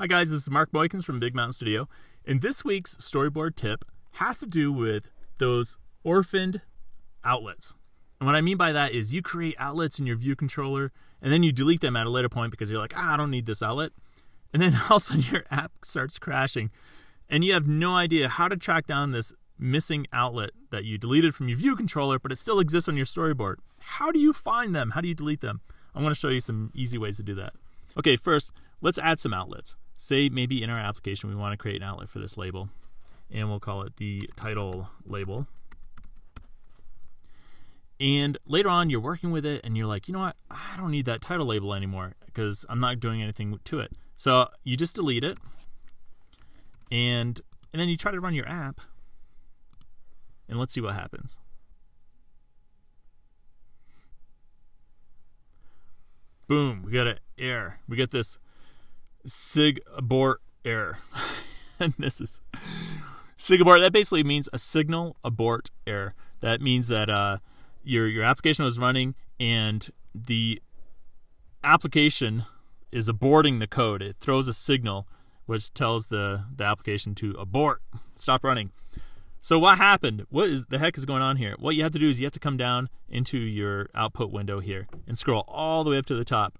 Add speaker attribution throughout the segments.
Speaker 1: Hi guys, this is Mark Moeykens from Big Mountain Studio, and this week's storyboard tip has to do with those orphaned outlets. And what I mean by that is you create outlets in your view controller and then you delete them at a later point because you're like, ah, I don't need this outlet. And then all of a sudden your app starts crashing and you have no idea how to track down this missing outlet that you deleted from your view controller, but it still exists on your storyboard. How do you find them? How do you delete them? I'm going to show you some easy ways to do that. Okay, first, let's add some outlets. Say maybe in our application we want to create an outlet for this label, and we'll call it the title label. And later on, you're working with it, and you're like, you know what? I don't need that title label anymore because I'm not doing anything to it. So you just delete it, and and then you try to run your app, and let's see what happens. Boom, we got an error. We get this sig abort error. and this is sig abort. That basically means a signal abort error. That means that uh, your your application was running and the application is aborting the code. It throws a signal which tells the the application to abort, stop running. So what happened? What is the heck is going on here? What you have to do is you have to come down into your output window here and scroll all the way up to the top.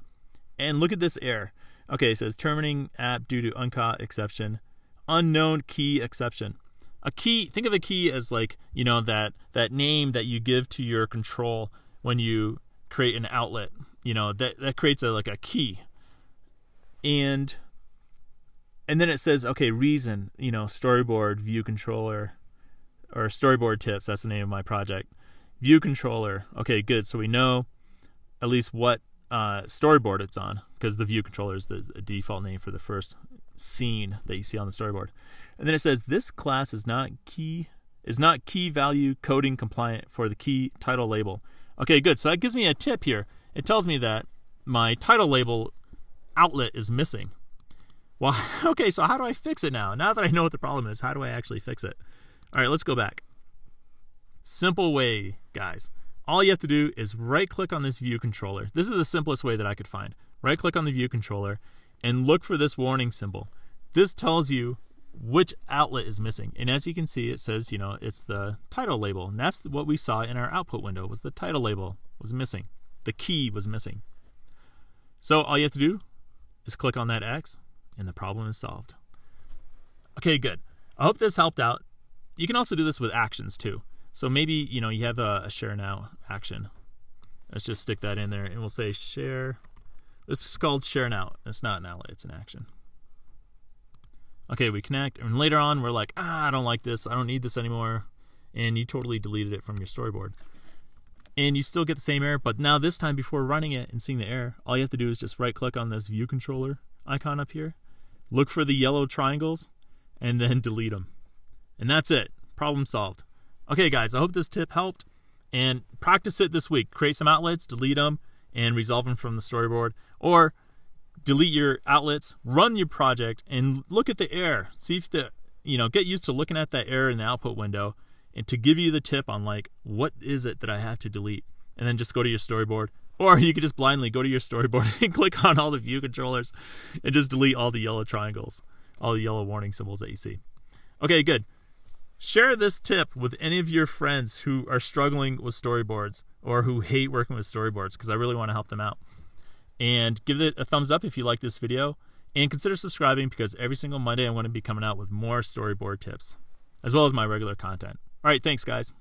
Speaker 1: And look at this error. Okay, it says terminating app due to uncaught exception, unknown key exception. A key, think of a key as like, you know, that that name that you give to your control when you create an outlet. You know, that that creates a like a key. And and then it says, okay, reason, you know, storyboard, view controller, or storyboard tips. That's the name of my project. View controller. Okay, good. So we know at least what uh, storyboard it's on because the view controller is the default name for the first scene that you see on the storyboard. And then it says this class is not key is not key value coding compliant for the key title label. Okay, good. So that gives me a tip here. It tells me that my title label outlet is missing. Well, okay, so how do I fix it now? Now that I know what the problem is, how do I actually fix it? All right, let's go back. Simple way, guys. All you have to do is right click on this view controller. This is the simplest way that I could find. Right click on the view controller and look for this warning symbol. This tells you which outlet is missing. And as you can see, it says, you know, it's the title label. And that's what we saw in our output window was the title label was missing. The key was missing. So all you have to do is click on that X and the problem is solved. Okay, good. I hope this helped out you can also do this with actions too. So maybe you know you have a, a share now action. Let's just stick that in there, and we'll say share. This is called share now. It's not an outlet; it's an action. Okay, we connect, and later on we're like, ah, I don't like this. I don't need this anymore, and you totally deleted it from your storyboard. And you still get the same error, but now this time before running it and seeing the error, all you have to do is just right click on this view controller icon up here, look for the yellow triangles, and then delete them. And that's it. Problem solved. Okay, guys, I hope this tip helped. And practice it this week. Create some outlets, delete them, and resolve them from the storyboard. Or delete your outlets, run your project, and look at the error. See if the, you know, get used to looking at that error in the output window and to give you the tip on like, what is it that I have to delete? And then just go to your storyboard. Or you could just blindly go to your storyboard and click on all the view controllers and just delete all the yellow triangles, all the yellow warning symbols that you see. Okay, good. Share this tip with any of your friends who are struggling with storyboards or who hate working with storyboards because I really want to help them out. And give it a thumbs up if you like this video and consider subscribing because every single Monday I'm going to be coming out with more storyboard tips as well as my regular content. All right, thanks guys.